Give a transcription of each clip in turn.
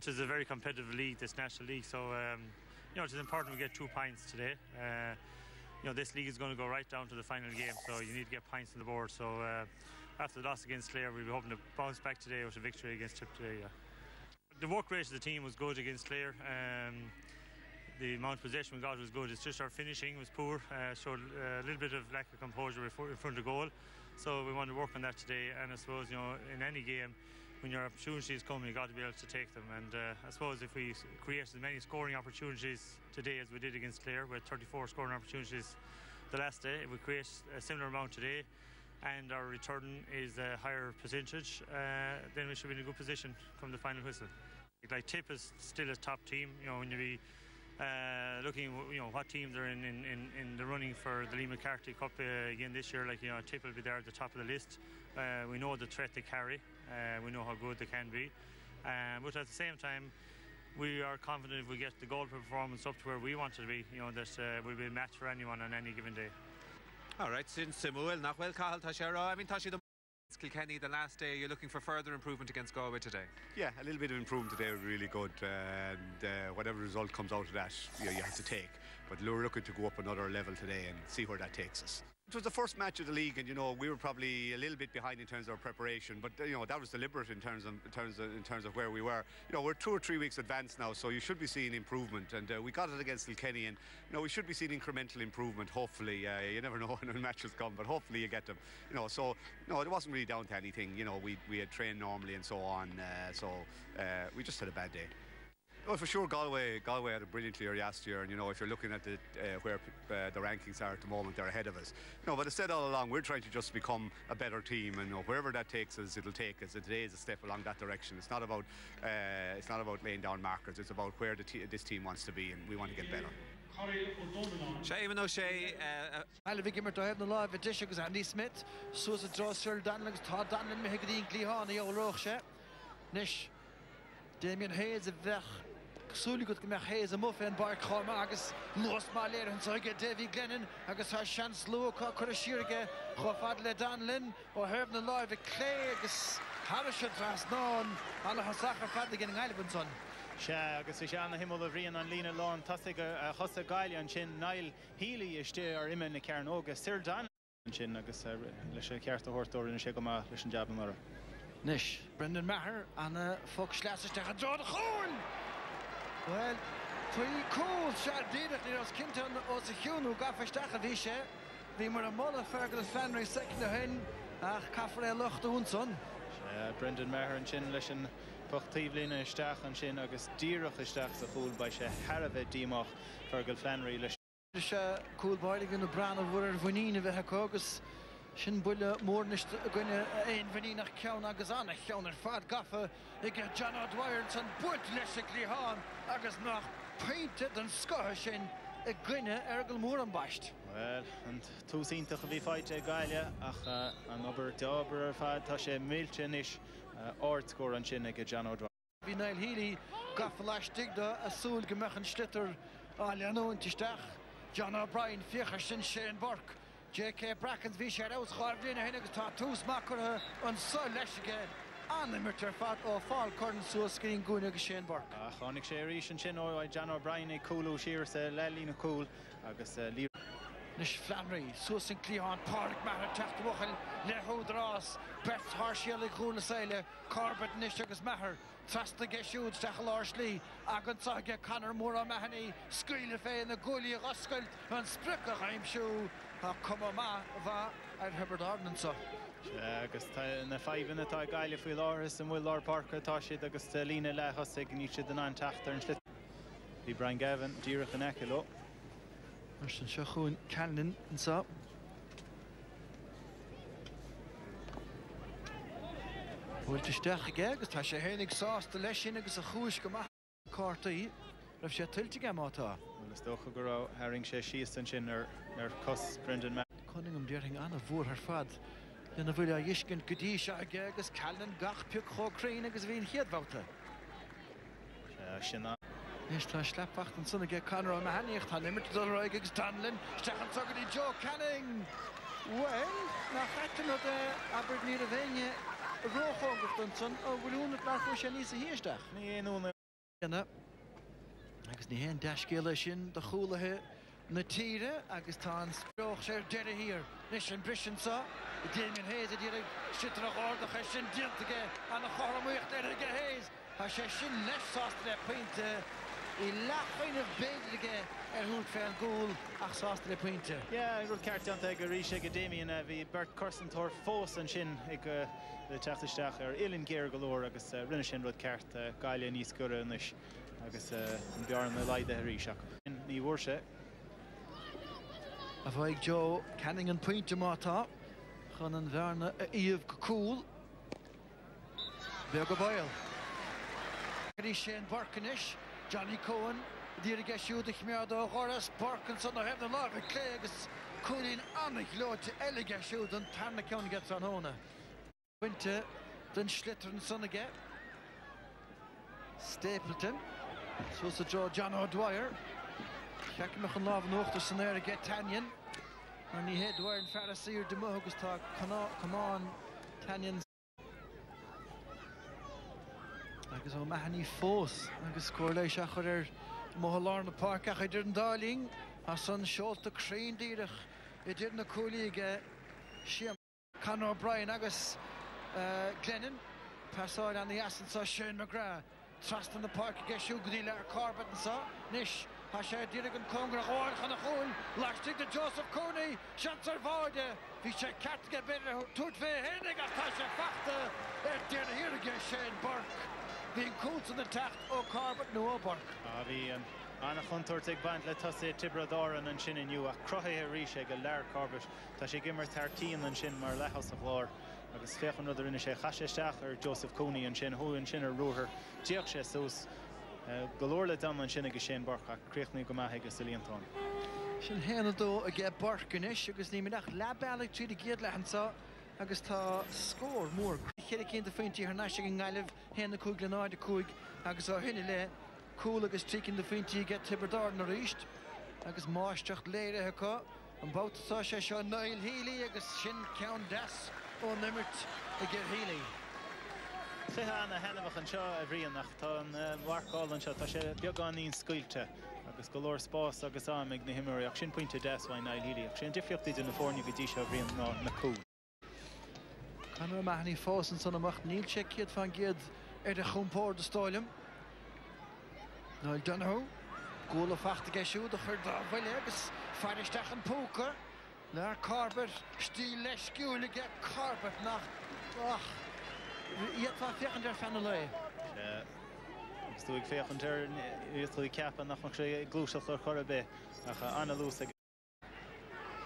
It is a very competitive league, this National League, so um, you know it is important we get two points today. Uh, you know this league is going to go right down to the final game, so you need to get points on the board. So uh, after the loss against Clare, we'll be hoping to bounce back today with a victory against Tip today. Yeah. The work rate of the team was good against Clare. Um, the amount of possession we got was good. It's just our finishing was poor. Uh, showed a little bit of lack of composure in front of goal. So we want to work on that today. And I suppose you know in any game, when your opportunities come, you've got to be able to take them. And uh, I suppose if we create as many scoring opportunities today as we did against Clare, with 34 scoring opportunities the last day, if we create a similar amount today, and our return is a higher percentage, uh, then we should be in a good position come the final whistle. Like Tip is still a top team. You know when you be uh, looking, you know, what teams are in, in, in the running for the Liam MacCarthy Cup uh, again this year. Like, you know, Tip will be there at the top of the list. Uh, we know the threat they carry. Uh, we know how good they can be. Um, but at the same time, we are confident if we get the goal performance up to where we want it to be, you know, that uh, we'll be a match for anyone on any given day. All right, since Samuel, nachwell Cahill Tashera, I mean, Tashi, the Kilkenny the last day. You're looking for further improvement against Galway today. Yeah, a little bit of improvement today would be really good, and uh, whatever result comes out of that, you, know, you have to take. But we're looking to go up another level today and see where that takes us. It was the first match of the league, and you know we were probably a little bit behind in terms of our preparation, but you know that was deliberate in terms of in terms of in terms of where we were. You know we're two or three weeks advanced now, so you should be seeing improvement, and uh, we got it against Kilkenny, and you know we should be seeing incremental improvement. Hopefully, uh, you never know when matches come, but hopefully you get them. You know, so no, it wasn't really down to anything. You know, we we had trained normally and so on, uh, so uh, we just had a bad day. Well, for sure, Galway Galway had a brilliant year last year, and you know if you're looking at the, uh, where uh, the rankings are at the moment, they're ahead of us. You know, but I said all along, we're trying to just become a better team, and you know, wherever that takes us, it'll take us. And today is a step along that direction. It's not about uh, it's not about laying down markers. It's about where this team wants to be, and we want to get better. Séman ó sé Eile bhí mar dohéad na láh de agus Andy Smith, suas a drosil dan agus tá danlinn me goín glíána óróch sé. Nis Damien Hayes a bheith súla go go me hééis a mufa an bar chama agus los má léir an tuige Davy Glennon agus tá sean slúá chu a siirige chu fad le dan linn ó hebh na láimh clé agus Har se tras ná anna hasacha fad gin Eilbanson. Se agus is anna himú a bhríon an lína lán tasig a chosa gaiile an sin nail híí isté ar imime na cean ógus sir dan sin agus leis sé ceart a hortúir in sé go leis an jobban mar. Nis Brendan Maher anna fog sleiste a dro a choin. Well, Tuí cool se déidir ní os cinan ó a hiúnú gafeisteach a bhí sé, hí mar a molla fergal fanraí se na hen ach caafar é locht. Brendan Maher an sin leis an pochtíhlína isteach an sin agus díireach isteach sa fúil bei sé Harbheith díach fergal fanraí leis. se coolbáile gin na brana bhfuir bhaíine bheitthe cogus sin buile mórne gonne éon bhaní nach ceann agus anna cheann ar fad gafa i g John Dwyer san buint leis a líán agus nach peinte den scothe sin i gcuine ar go mór an baist. Well an túsíntaach a bhí fáite gaiile ach an obair deabair ar fad tá sé méiltin is áirtcóir an sin John Dwyer. Bhí nail híí gafa leistigda a súil go á John O'Brien fiocha sin sé an bark. JK Brackens bhí sé ás cháirblina hénagus tá túsmachcharthe an so leisige animirtar fat ó fáil chun suascín gúna agus sin bar. Chanig sé rí an sin óid Jan Brian coolú siir sa lelína cool agus eh, lí. Nis Flamraí suas sin clíán páric mar techtmchail lethúdrás bertthsíal chuúna saoile carbet níos agus methir Festa geisiúd de láirs lí agantáige canar mór a mehannaí scríle féin na ggóí a oscailt an sppriccha haimsú a cum má bheit ar Hebert Arnansa. agus na fehanna tá gaiile fao láras an bhfuil lár parka tá siad agus lína lechas ag ní si den an teachtar an slit. Bhí Brian Gavin díireach an eice lo. Mar san seo chuún cean ansá. Bhfuil teisteach ige agus tá sé hénig sásta leis sin agus a chúis go cátaí raibh sé tiltte mátá. Is docha go haing sé síos an sin ar cos Brendan me. Coningm dearing anna bhór ar fad. Dena bhfuil a dhiiscin godí se aige agus cean gach peú chócréin agus bhíon chiadhhata. sinna. Is tá slepacht an sunna ige canar an haíocht tá limit doráig agus Danlin stechan tugad í Joe Canning. Well, na chaitan de Aberdeen a bhéine róágat an son ó bhúna nach sé níos a híisteach. Ní éúna agus ní hen deiscéile sin de choúlathe na tíre agus tá an spioch sé deire hir. Nis sin brisin sa i déon héad a dí sitar a gádacha sin diantaige an na chomuocht ar go hééis Tá sé sin leisáasta le puinte i lechaineh béidirige ar hút fé an gúil ach sáasta le puinte. Ja ru ceartanta go rí sé godéíon a bhí Bert Corsantóir fós an sin ag go le tetaisteach ar ilinn géir golóir agus uh, rinne sin rud ceart uh, gaiile níos go inis agus uh, an bearn na leide a ríseach. Ní bhór sé a bhaid Joe canning an puinte mátá chun an bhena a íomh cool. Be go bail. Í sé an Barcanis, Johnny Coen, Dí a geisiúdach mead ó choras Parkinson a hefna lá lé agus cholín annig leite eile geisiúd an tarna ceanna get an hóna. Winte den slitter an sonnige. Stapleton, sos a Joe John O'Dwyer. Me an láh nóachta san air a get Tanyan. Héadhhair an fer sír de agus tá cumán Tanyan agus ó mehanní fós agus scóir lééis a chur ar móá na park. A idir an dáling a san seolta créindíireach i dtíir na coolíige siam Can Brian agus Glennon. Peáil an asan sa sin mará trastan na park a geisiú goí le carbat an sa níis Tá sé dí an congra háil chana choúil leistigh de Joseph Cooney seanar bháide hí sé catge be tuair fé hénig a tá sé fachta ar déna hiige sé bark. Bhín cúlta na techt ó carbat nó bark. A bhí um, an anna chuntúirt ag baint le tasí tibradáran an sin inniu a crothe a rí sé go leir carbis Tá sé gimmar tartíín an sin mar lechas a bhlár agus féchan ruidir rinne sé chaisteach ar Joseph Cooney an sin thuúann sin ar ruúthir díoch sé sús golóirla dam an sinna go sé barcha créchnaí go maithe sa líontáin. Sin héanadó a ggé barcanis agus ní nach lebeala tríd géad lehansa agus tá scór mór chéad cén a féintí ar neise an gáileh héna cúg le náid a cúig agus á hinine le cool agus trícinn de féintí get tibredar na ríist agus máisteach léirethe an bátatá sé seo 9il híí agus sin cean des ó nimmert a ggé híí. Fi anna henach an uh, seo a bhríon nach tá an bharcáil an seo tá sé beagán íon scuilte agus go leir spás agus amig na himimeach sin pointinte desáin na lííach sin difriochttaí den na fórniú go dtí seo bhríon ná na cú. Can meithní fásan san amach níl sé ciad fan géad ar a chumpóir de stáilm. Náil donth, Góla fachta geisiú a chur bhile agus faristeach an póca Na Corbett stí leisciúige Corbett nach iad fechan ar fanna le. Stú ag féchanir úí ceapa nach mar sé glúiseach ar chorabé a analúsa.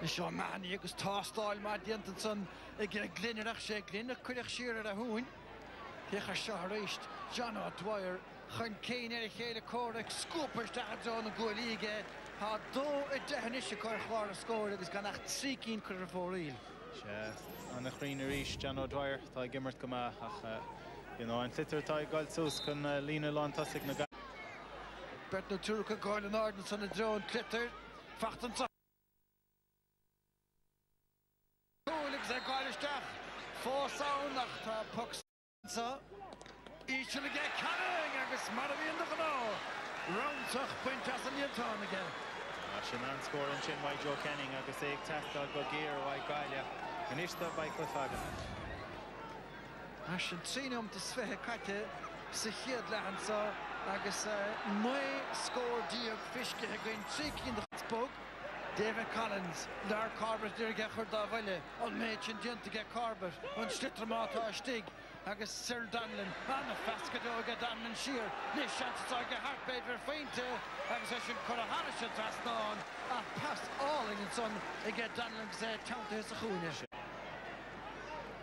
I seo meí agus tástáil mar Dietanson ag gur glinineach sé glíine chuideach siir ar a thuúin. Decha se rééist John Dwyer chun céine ar chéad a córa scópairs deadrán na ggóilíige Tá dó i dehanise chuir chláir a scóir agus gan nach trí cín chu a fóíil. Se an nachríine ríéis Jan O'Dwyer tá gimmert go ach eh, an litartá gáilsús chun eh, lína lá tasig na ga. Bert na túcha gáil an áden sanna drón clitar fachtan Cólik sé gáilisteach fósáach tá pusa í le gé caring agus mar bhíon nach gná. Roundach buint as an íontáige. sin an scóir an sin mai Joe Canning agus é teá go géir bhaid gaiile an ista ba chlufagan. As sin tríom de sfethe caite sa chiad lehansa agus mu scórdíobh fisce a gin trícín spóg. David Collins dar Carber dir ge chur dá bhaile an méid sin dianta ge Carber an slitramátá stig agus Sir Danlin anna fescadó go danlan sir ní seantá go hartbeidir féinte agus é sin chu a Har se trasnáin a pass áling son i g danlan sé tanta a chuúne.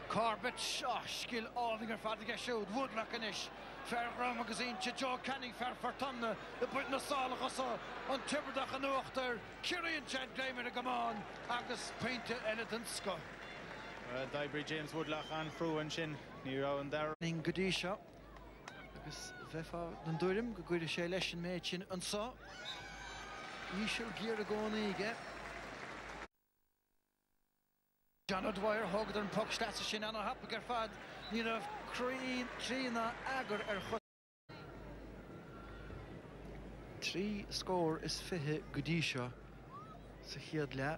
Corbett seo skill álingar fadig siúd Woodlock inis fer ram agus inse Joe Canning fer fartanna i buit na sálacha an tibredach an nuachtar Kiríonn sé gléimir a gomáin agus peinte eile an sco. Dibri James Woodlock an frúin sin an dar. Ning godí seo agus bheitá den dúrim go goidir sé leis sin méid sin an. Ní siú gíar a gcóna. John O'Dwyer hogad an pogsta sin anna hap gur fad ní ah trína agur ar chu trí scór is fithe godí seo sa chiad le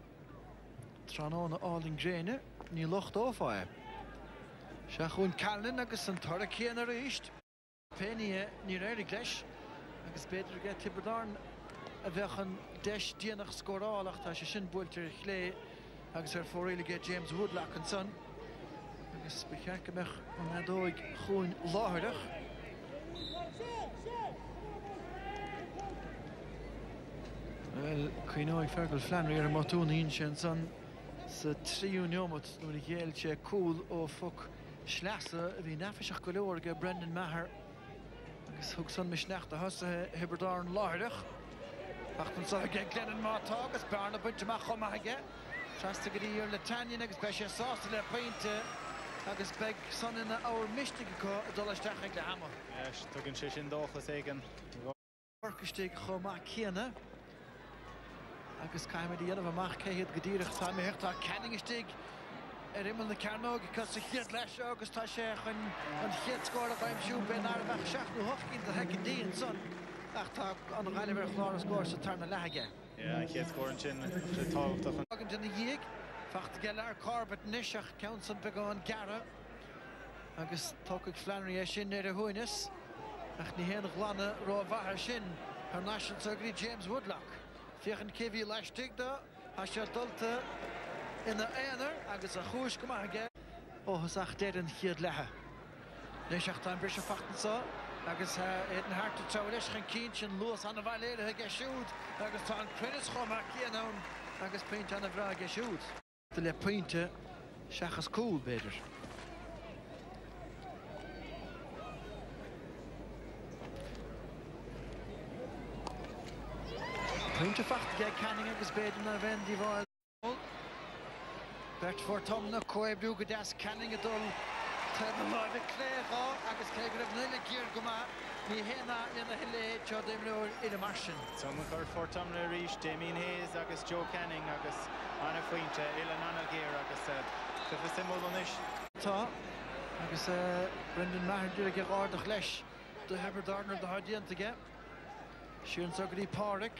tránána áling gréine ní locht áfáid. Se chun callan agus an tora céan ar éist. Péine ní réidir leis agus beidir ge tiberdáin a bheitchan deis díananach scórálaach tá sé sin builtir chlé agus ar fóréige James Woodlock an son. agus becheach meach an nadóig chuin láthirach. Well chuoáid fergal flanir ar matúnaíon sin san sa tríú neomad nuair i ggéil sé cool ó fog sleasa a bhí nefiseach go leorge Brendan Maher agus thug san misnecht a hasathe hebredáin láireach. Achtan sa ge glenn mátá agus bearna buintteach chomaige. Trasta go dtíí ar le tainin agus be sé sásta le peinte agus be san ina áir misiste go dolasteach le hama. tugann sé sin dóchas éigen Orcastí chomá chéana agus caiimime dhéanamh amach céhéad go dtíireach tá hechtá kenningistig ar imime na ceanóg cos chiad leis agus tá sé chun an chiadscóir a bhaimsú ben ar bheith seaachú hochcinn de heice díon son ach tá an gaiilehar chlá scóir sa tarna leige. an chéad scórin sin táhachtach Agam duna dhéag facht ge ar carbet niseach Council beáin gara agus tuigh flanir é sin ar a thuinas ach ní héanana glána rá bhathair sin ar National Sugrí James Woodlock. Fiochan cihí leistigda a sé dulta ina éanaar agus a chúis go maige ógus ach déir an chiad lethe. Néiseach tá bri fachtansá agus é an háta te leis an cí sin luas anna bhléire ge siúd agus tá an credit chomach cíanán agus peint anna bhrá ge siúd. Tá le peinte seachas cúl beidir. Peinte facht ge canning agus beidir na bhendí bháil. Bert for tomna coibú go deas canning a dul leide léá agus cé raibh nuile gír go ní héna ina heile teo déimúir ina marsin. So mu chur fortam le ríis Damien Hayes agus Joe Canning agus anna faointe ile anna géir agus tufa simúis. Tá agus eh, Brendan Maharú ag ádach leis do hebar darnar do hadíantaige. Siún sogurí páric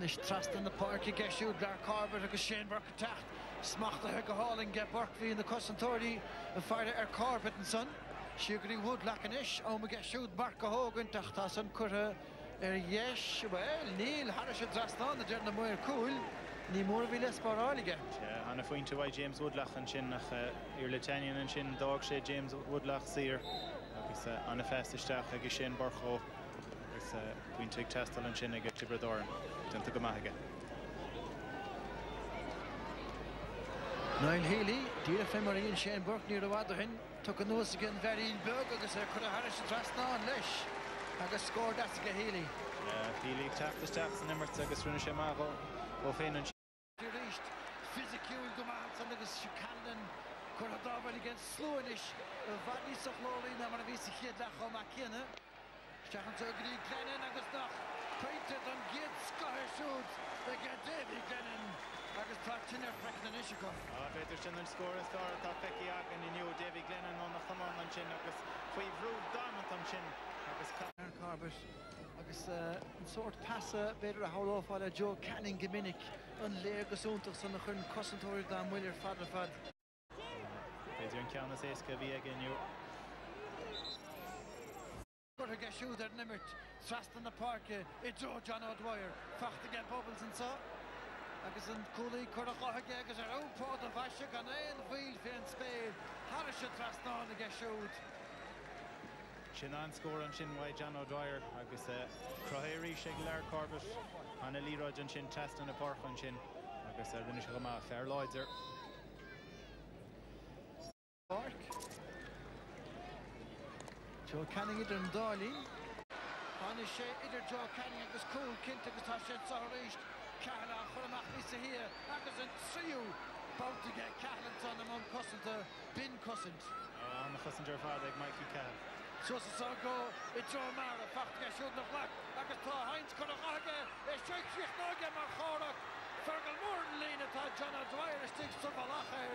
Nis trastan na parki geisiú gar Carver agus Shanebar tacht. Smachta go háling ge Burkví na Cosantóí a fearde ar Carbet and son. Siúgurí wood lecan is ó me geisiúd bar go hógan tachtá san chutha ar dhéis well níl Har se drasán a dear na muir cool ní mór bhí les paráige. anna faointe bhaid James Woodlock an sin nach ar Litanian an sin dág sé James Woodlock eh, anna festisteach agus sin barcho agus buinte testal an sin ag tibredor denta go maige. Neil Healy, Díra fémaríon sé burk ní a bhhada hin, tu an nuas gin verín beg agus é chu Har se drasná an leis agus scór de go Healy. Bhílí tetasteach san immert agus runúna sé má ó féin an ríist fysiiciúil go san agus se candan chu a dábal gin slóis bhaní sa chlóí na mar a ví chiad le chu má cinenne. Stechan tugurí Glennon agus nach Peter an giad scoisiút le ge David Glennon agus tá tinnar frecna is go. beidir sin an scóir tá tá feici agan i nniu David Glennon nó nach chamán an sin agus faoi bhrú dáman an sin agus Ar Carbet agus uh, an sort passa beidir a háláfáile Joe Canning gomininic an léirgusúntaach san na chun cosantóir dá muidir fad a fad. Beidir an ceanna éca bhí ag inniu. Gur ge siúd ar nimmert trastan na parke i Joe John O'Dwyer fachta ge bubbles an sa. Agus an coolí chu a chothaige agus ar ópá a bhaise gan éon bhil fé an spéir Har se trasná a ge siúd. Sin an scór an sin bhaid John O'Dwyer agus uh, crohéirí sé leir Corbett anna líráid an sin test an napá an sin agus rinne go má Fairláidir. Park. Joe Canning idir an dálí. An is sé idir Joe Canning agus cool cint agus tá sé sáéist Cehla chuach ní sa hir. Agus an tríú Baltige Calan am an cosanta bin cosint. an chusanir fád ag Mikey Cab. So sa go. I Joe mar a fachtge siú nach le agus tá haint chu aige is chichnáige mar chorach fergal mór lína tá John Dwyer is tí sa lachir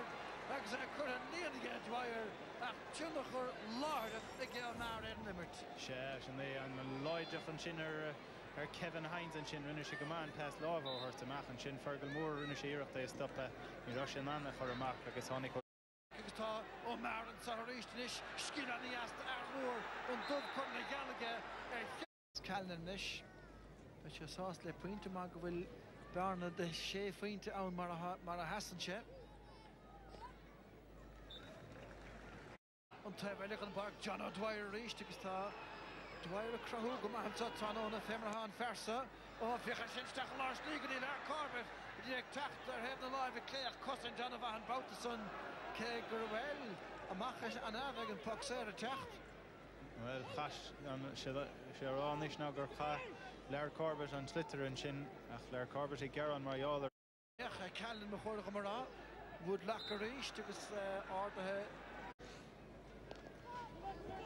agus a chu an líanaige Dwyer. Ach túna chur láir i g ná an nimmert. sé sin é an leideach an sin ar ar Kevin Hines an sin rinne se goán pass láh hort amach an sin fergal mór rinne sé iirecht é stoppa ní ro sin anna chu amach agus tháinig agus tá ó mar an sa rééis cí an íast ar mór an dub chu na galige Calnan is Be se sás le puinte má go bhfuil bena de sé faointe ann mar mar a hasanse. An te bheile an bar John Dwyer rééis agus tá Dwyer a croú go maitá tána fémarán fersa ó ficha sinsteach lás lígan í le Corbett ag tacht ar hebh na láimh léach cosan John bh an Bautasson cé gur bhfuil amachchas an ahah an po sé a techt. Well sé ránis ná gur cha leir Corbett an slitter an sin ach leir Corbett i gar an marall. Echa cean na chóir go marrá, bhd lechar rééis agus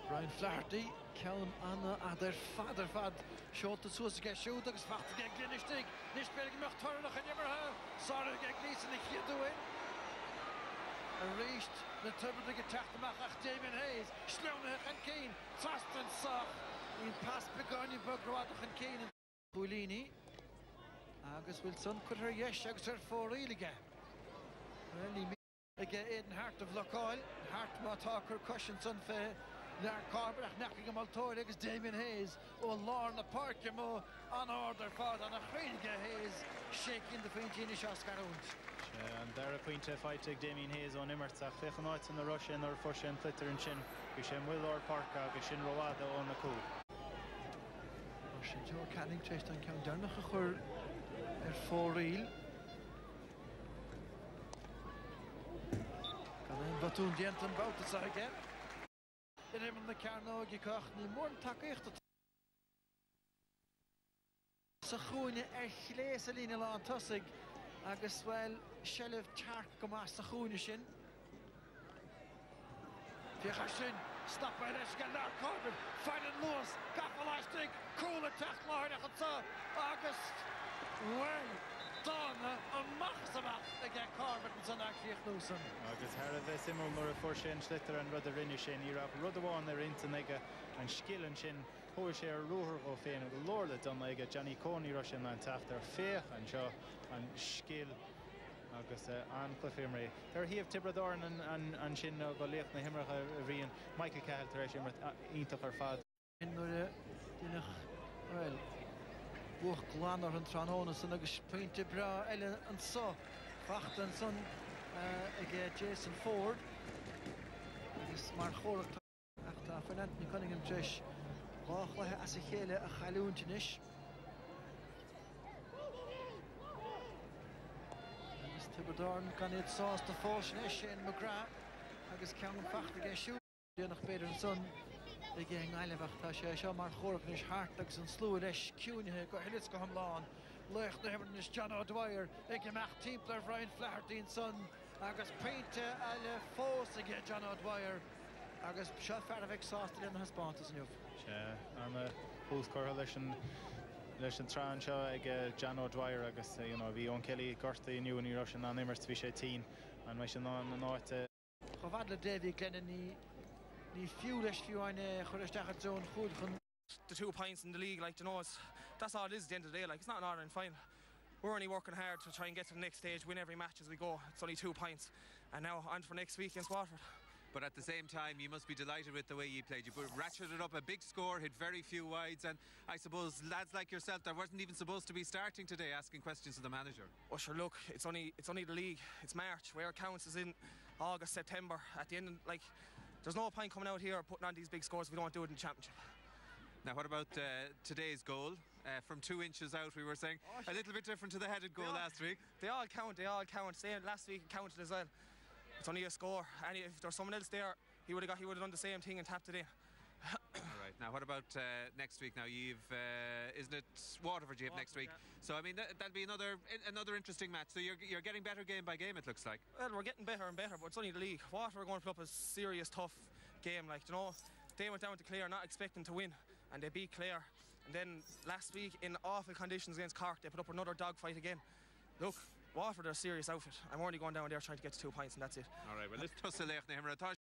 Brian Flaherty cean anna a der fadar fad seolta suas ge agus fachta ge glinistí, Nis be mecht tarnach a nimmarthe Sá ge glísan na chiadúin. A réist na tuba go teachtamach ach David Hayes, Slánathe an céin, fastan sach ín pass beáinine bugraach an céan Búlíní agus bhfuil sun chuir dhéis agus ar fóríige. Ní ige éan hart a bhlaáil, hart mátá chu cosint fé Naar Carberach necking go maltóir agus Damien Hayes ó lá na parke mó an áder fád an a chréige Hayes shaking de féintíine se scarúnt. an dar a pointinte feite Damien Hayes ó immert a fechannáit in na Russian ar for sin flitter an sin, gu sé muir parka agus sin roiada ó na cú. sin Joe Canning treéis an cean darnach a chur ar fóríil. Gan batún diaant an bouta aige. In him na cearnági coch ní mór takeícht sa chuúine ar chléas a lína lá an tosigh agus bhfuil sellh teart go más sa chuúne sin. Ficha sin stop leis gan ná Corbin fein an nuas gafaláistig coolla teláir a chutá agus well dána an machsamach a g Corbin san achíochtúsan. Agus Har a bheith simú mar a for sin slitar an rud a rinne sin í rah rudháin ar intaige an skillan sin thuir sé ar ruúthir ó féin go lóla don ige Johnny Coní ro sin an tacht ar féch an seo an skill agus an chlufiimré. Tar híomh tibredáin an sin go léoch na himmarcha a bhíon Michael Cahill tar sin ítach ar fad. nuair duach well buch glánar an tróna san agus peinte bra eile an só. Facht an son ige Jason Ford. Agus mar choracht achta fanant ní Cunningham treis ráchlathe as a chéile a chaúntinis. Agus tubadáin gan iad sásta fásin é sin mará agus cean fachta gé siú déananach beidir an son i gé eilehachtá sé seo mar chorachnis háartach an slú leis ciúnethe go helis go hamláán. Lecht na hefn is John O'Dwyer ag ge meach timpplair Ryan Flahertín son agus peinte eile fós aige John O'Dwyer agus se fer a bheith sásta in haspátas nniuh. Se an húscóir leis an leis an trán seo ag John O'Dwyer agus bhí ón Kelly gortaí nniu í Russian an immers bhí sé tí an meis an ná náite. Chofad le David glenne ní ní fiú leis fiúáine choristeachchar zón chuúd chun the two points in the league, like, you know, it's, that's all it is at the end of the day. Like, it's not an Ireland final. We're only working hard to try and get to the next stage, win every match as we go. It's only two points. And now on for next week against Waterford. But at the same time, you must be delighted with the way you played. You ratcheted up a big score, hit very few wides, and I suppose lads like yourself that wasn't even supposed to be starting today asking questions of the manager. Oh, sure, look, it's only it's only the league. It's March. Where it counts is in August, September. At the end, of, like, there's no point coming out here putting on these big scores if we don't do it in the championship. Now, what about uh, today's goal? Uh, from two inches out, we were saying a little bit different to the headed goal all, last week. They all count. They all count. Same last week it counted as well. It's only a score. And if there's someone else there, he would have got. He would have done the same thing and tapped it in. Now, what about uh, next week? Now, you've uh, isn't it Waterford you have next week? Yeah. So, I mean, that, that'll be another another interesting match. So you're you're getting better game by game. It looks like. Well, we're getting better and better, but it's only the league. Waterford are going to put up a serious, tough game. Like you know, they went down to Clare not expecting to win, and they beat Clare. And then last week, in awful conditions against Cork, they put up another dogfight again. Look, Waterford are a serious outfit. I'm only going down there trying to get to two points, and that's it. All right. Well, let's tussle